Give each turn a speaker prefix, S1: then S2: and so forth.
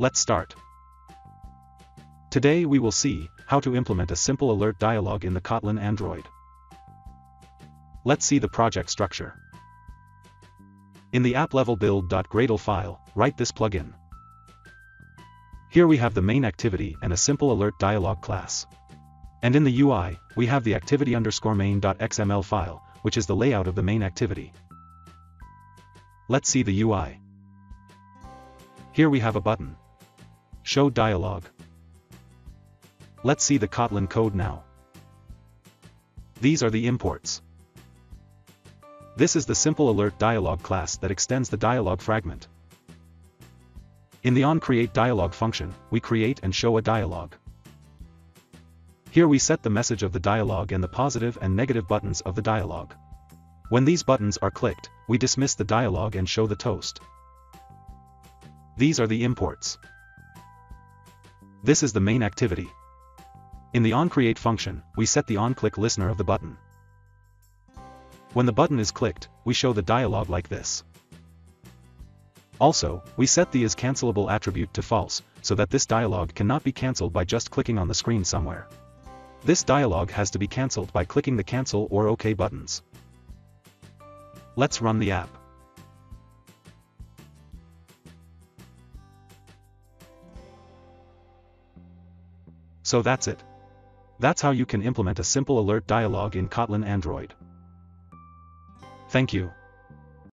S1: Let's start. Today we will see how to implement a simple alert dialog in the Kotlin Android. Let's see the project structure. In the app-level build.gradle file, write this plugin. Here we have the main activity and a simple alert dialog class. And in the UI, we have the activity underscore main.xml file, which is the layout of the main activity. Let's see the UI. Here we have a button. Show dialog. Let's see the Kotlin code now. These are the imports. This is the simple alert dialog class that extends the dialog fragment. In the onCreateDialog function, we create and show a dialog. Here we set the message of the dialog and the positive and negative buttons of the dialog. When these buttons are clicked, we dismiss the dialog and show the toast. These are the imports. This is the main activity. In the onCreate function, we set the onClick listener of the button. When the button is clicked, we show the dialog like this. Also, we set the isCancelable attribute to false, so that this dialog cannot be cancelled by just clicking on the screen somewhere. This dialog has to be cancelled by clicking the cancel or OK buttons. Let's run the app. So that's it. That's how you can implement a simple alert dialog in Kotlin Android. Thank you.